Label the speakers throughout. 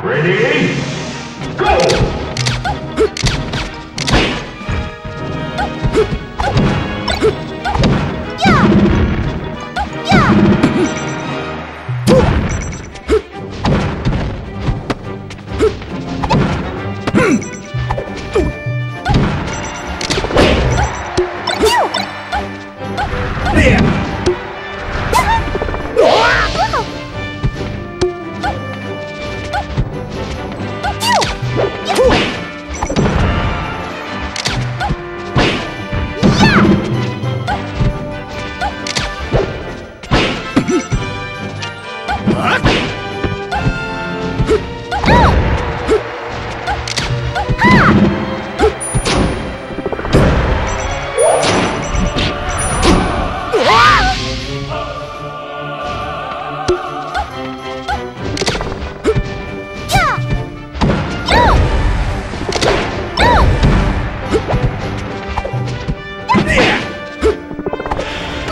Speaker 1: Ready? Go!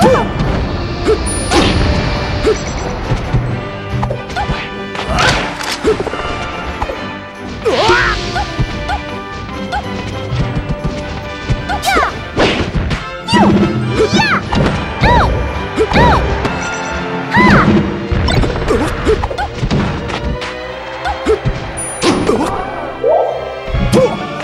Speaker 1: Oh! Boom!